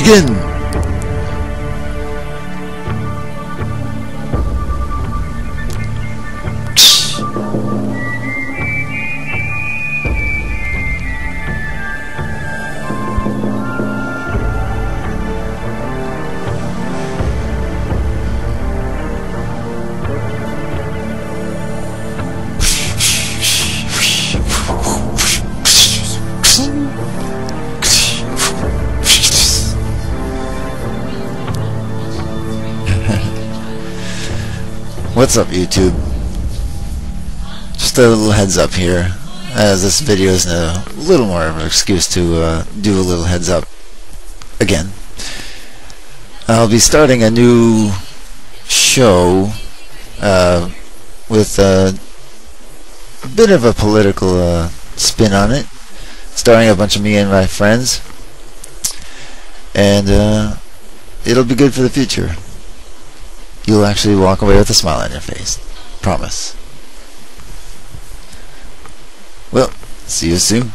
Begin! What's up YouTube? Just a little heads up here, as this video is a little more of an excuse to uh, do a little heads up again. I'll be starting a new show uh, with a bit of a political uh, spin on it, starring a bunch of me and my friends, and uh, it'll be good for the future you'll actually walk away with a smile on your face. Promise. Well, see you soon.